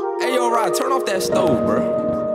Hey, yo, Rod, turn off that stove, bro.